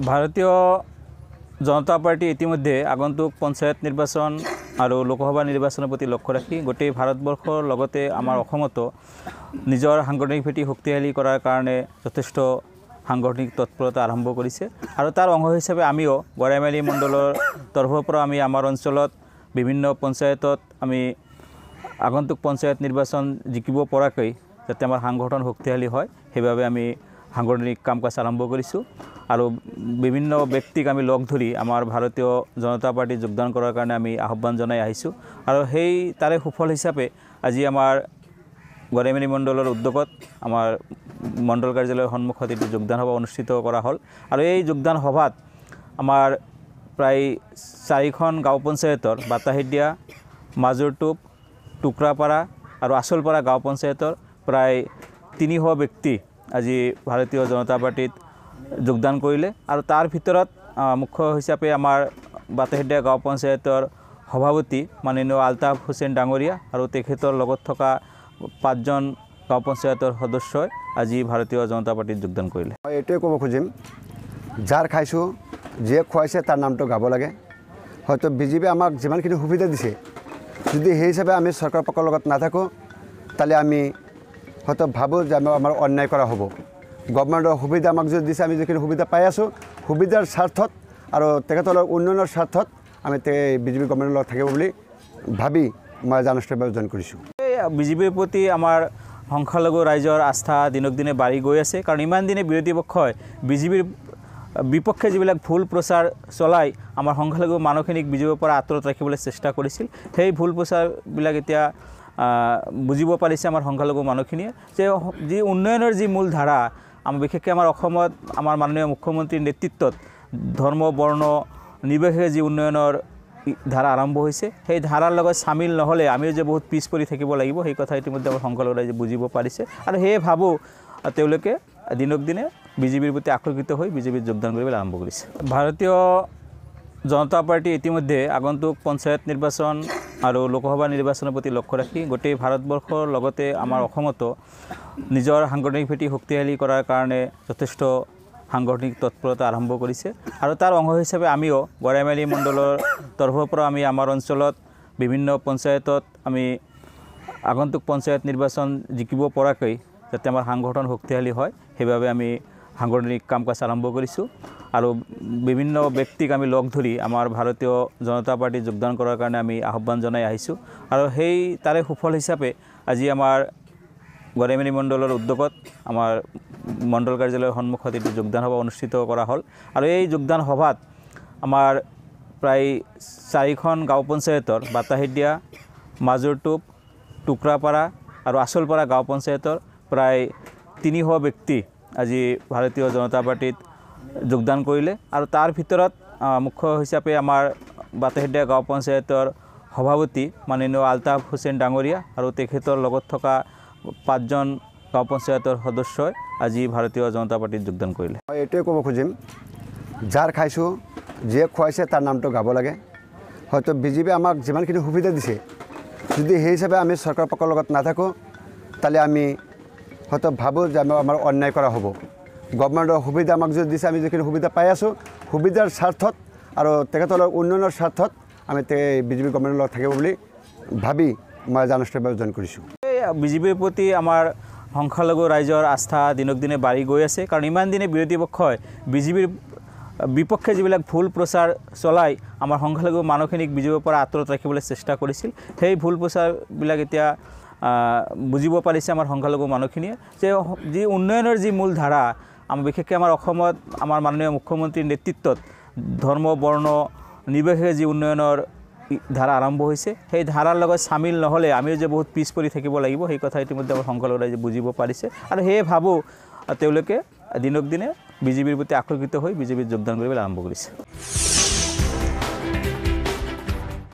ভাৰতীয় জনতা পাৰ্টি ইতিমধ্যে আগন্তুক পঞ্চায়ত নিৰ্বাচন আৰু লোকসভা নিৰ্বাচনৰ প্ৰতি লক্ষ্য ৰাখি গোটেই ভাৰতবৰ্ষৰ লগতে আমাৰ অসমতো নিজৰ সাংগঠনিক ভেটি শক্তিশালী কৰাৰ কাৰণে যথেষ্ট সাংগঠনিক তৎপৰতা আৰম্ভ কৰিছে। আৰু তাৰ অংশ হিচাপে আমিও গৰাইমাৰী মণ্ডলৰ তৰফৰ পৰা আমি আমাৰ অঞ্চলত বিভিন্ন পঞ্চায়তত আমি আগন্তুক পঞ্চায়ত নিৰ্বাচন জিকিব পৰাকৈ যাতে আমাৰ সাংগঠন শক্তিশালী হয় সেইবাবে আমি সাংগঠনিক কাম কাজ আৰম্ভ কৰিছোঁ আৰু বিভিন্ন ব্যক্তিক আমি লগ ধৰি আমাৰ ভাৰতীয় জনতা পাৰ্টীত যোগদান কৰাৰ কাৰণে আমি আহ্বান জনাই আহিছোঁ আৰু সেই তাৰে সুফল হিচাপে আজি আমাৰ গৰাইমাৰী মণ্ডলৰ উদ্যোগত আমাৰ মণ্ডল কাৰ্যালয়ৰ সন্মুখত এইটো যোগদান সভা অনুষ্ঠিত কৰা হ'ল আৰু এই যোগদান সভাত আমাৰ প্ৰায় চাৰিখন গাঁও পঞ্চায়তৰ বাতাহিদিয়া মাজৰটোপ টুকুৰাপাৰা আৰু আচলপাৰা গাঁও পঞ্চায়তৰ প্ৰায় তিনিশ ব্যক্তি আজি ভাৰতীয় জনতা পাৰ্টীত যোগদান কৰিলে আৰু তাৰ ভিতৰত মুখ্য হিচাপে আমাৰ বাতাহিদিয়া গাঁও পঞ্চায়তৰ সভাপতি মাননীয় আলতাফ হুছেইন ডাঙৰীয়া আৰু তেখেতৰ লগত থকা পাঁচজন গাঁও পঞ্চায়তৰ সদস্যই আজি ভাৰতীয় জনতা পাৰ্টীত যোগদান কৰিলে। মই এইটোৱে ক'ব খুজিম যাৰ খাইছোঁ যিয়ে খুৱাইছে তাৰ নামটো গাব লাগে। হয়তো বিজেপিয়ে আমাক যিমানখিনি সুবিধা দিছে যদি সেই হিচাপে আমি চৰকাৰ পক্ষৰ লগত নাথাকোঁ তাহলে আমি হয়তো ভাবোঁ যে আমাৰ আমাৰ অন্যায় কৰা হ'ব। গভৰ্ণমেণ্টৰ সুবিধা আমাক যদি দিছে আমি যিখিনি সুবিধা পাই আছোঁ সুবিধাৰ স্বাৰ্থত আৰু তেখেতসকলৰ উন্নয়নৰ স্বাৰ্থত আমি বিজেপি গভৰ্ণমেণ্টৰ লগত থাকিব বুলি ভাবি মই আনুষ্ঠানিকভাৱে জইন কৰিছোঁ। বিজেপিৰ প্ৰতি আমাৰ সংখ্যালঘু ৰাইজৰ আস্থা দিনক দিনে বাঢ়ি গৈ আছে। কাৰণ ইমান দিনে বিৰোধী পক্ষই বিজেপিৰ বিপক্ষে যিবিলাক ভুল প্ৰচাৰ চলাই আমাৰ সংখ্যালঘু মানুহখিনিক বিজেপিৰ পৰা আঁতৰত ৰাখিবলৈ চেষ্টা কৰিছিল সেই ভুল প্ৰচাৰবিলাক এতিয়া বুজিব পাৰিছে আমাৰ সংখ্যালঘু মানুহখিনিয়ে যে যি উন্নয়নৰ যি মূল ধাৰা আমাৰ বিশেষকৈ আমাৰ অসমত আমাৰ মাননীয় মুখ্যমন্ত্ৰীৰ নেতৃত্বত ধৰ্ম বৰ্ণ নিৰ্বিশেষে যি উন্নয়নৰ ধাৰা আৰম্ভ হৈছে সেই ধাৰাৰ লগত চামিল নহ'লে আমিও যে বহুত পিছ পৰি থাকিব লাগিব সেই কথা ইতিমধ্যে আমাৰ সংখ্যালঘু ৰাইজে বুজিব পাৰিছে। আৰু সেয়ে ভাবোঁ তেওঁলোকে দিনক দিনে বিজেপিৰ প্ৰতি আকৰ্ষিত হৈ বিজেপিত যোগদান কৰিবলৈ আৰম্ভ কৰিছে। ভাৰতীয় জনতা পাৰ্টি ইতিমধ্যে আগন্তুক পঞ্চায়ত নিৰ্বাচন আৰু লোকসভা নিৰ্বাচনৰ প্ৰতি লক্ষ্য ৰাখি গোটেই ভাৰতবৰ্ষৰ লগতে আমাৰ অসমতো নিজৰ সাংগঠনিক ভেটি শক্তিশালী কৰাৰ কাৰণে যথেষ্ট সাংগঠনিক তৎপৰতা আৰম্ভ কৰিছে। আৰু তাৰ অংশ হিচাপে আমিও গৰাইমাৰী মণ্ডলৰ তৰফৰ পৰা আমি আমাৰ অঞ্চলত বিভিন্ন পঞ্চায়তত আমি আগন্তুক পঞ্চায়ত নিৰ্বাচন জিকিব পৰাকৈ যাতে আমাৰ সাংগঠন শক্তিশালী হয় সেইবাবে আমি সাংগঠনিক কাম কাজ আৰম্ভ কৰিছোঁ। আৰু বিভিন্ন ব্যক্তিক আমি লগ ধৰি আমাৰ ভাৰতীয় জনতা পাৰ্টীত যোগদান কৰাৰ কাৰণে আমি আহ্বান জনাই আহিছোঁ। আৰু সেই তাৰে সুফল হিচাপে আজি আমাৰ গৰাইমাৰী মণ্ডলৰ উদ্যোগত আমাৰ মণ্ডল কাৰ্যালয়ৰ সন্মুখত এইটো যোগদান সভা অনুষ্ঠিত কৰা হ'ল। আৰু এই যোগদান সভাত আমাৰ প্ৰায় চাৰিখন গাঁও পঞ্চায়তৰ বাতাহিদিয়া মাজৰটোপ টুকুৰাপাৰা আৰু আচলপাৰা গাঁও পঞ্চায়তৰ প্ৰায় তিনিশ ব্যক্তি আজি ভাৰতীয় জনতা পাৰ্টীত যোগদান কৰিলে আৰু তাৰ ভিতৰত মুখ্য হিচাপে আমাৰ বাতাহিদিয়া গাঁও পঞ্চায়তৰ সভাপতি মাননীয় আলতাফ হুছেইন ডাঙৰীয়া আৰু তেখেতৰ লগত থকা পাঁচজন গাঁও পঞ্চায়তৰ সদস্যই আজি ভাৰতীয় জনতা পাৰ্টীত যোগদান কৰিলে। মই এইটোৱে ক'ব খুজিম। যাৰ খাইছোঁ যিয়ে খুৱাইছে তাৰ নামটো গাব লাগে। হয়তো বিজেপিয়ে আমাক যিমানখিনি সুবিধা দিছে যদি সেই হিচাপে আমি চৰকাৰ পক্ষৰ লগত নাথাকোঁ তাহলে আমি হয়তো ভাবোঁ যে আমাৰ অন্যায় কৰা হ'ব। গভৰ্ণমেণ্টৰ সুবিধা আমাক যদি দিছে আমি যিখিনি সুবিধা পাই আছোঁ সুবিধাৰ স্বাৰ্থত আৰু তেখেতসকলৰ উন্নয়নৰ স্বাৰ্থত আমি বিজেপি গভৰ্ণমেণ্টৰ লগত থাকিব বুলি ভাবি মই আনুষ্ঠানিকভাৱে জইন কৰিছোঁ। এই বিজেপিৰ প্ৰতি আমাৰ সংখ্যালঘু ৰাইজৰ আস্থা দিনক দিনে বাঢ়ি গৈ আছে। কাৰণ ইমান দিনে বিৰোধী পক্ষই বিজেপিৰ বিপক্ষে যিবিলাক ভুল প্ৰচাৰ চলাই আমাৰ সংখ্যালঘু মানুহখিনিক বিজেপিৰ পৰা আঁতৰত ৰাখিবলৈ চেষ্টা কৰিছিল সেই ভুল প্ৰচাৰবিলাক এতিয়া বুজিব পাৰিছে আমাৰ সংখ্যালঘু মানুহখিনিয়ে যে যি উন্নয়নৰ যি মূল ধাৰা আমাৰ বিশেষকৈ আমাৰ অসমত আমাৰ মাননীয় মুখ্যমন্ত্ৰীৰ নেতৃত্বত ধৰ্ম বৰ্ণ নিৰ্বিশেষে যি উন্নয়নৰ ধাৰা আৰম্ভ হৈছে সেই ধাৰাৰ লগত চামিল নহ'লে আমিও যে বহুত পিছ পৰি থাকিব লাগিব সেই কথা ইতিমধ্যে আমাৰ সংখ্যালঘু ৰাইজে বুজিব পাৰিছে। আৰু সেয়ে ভাবোঁ তেওঁলোকে দিনক দিনে বিজেপিৰ প্ৰতি আকৰ্ষিত হৈ বিজেপিত যোগদান কৰিবলৈ আৰম্ভ কৰিছে।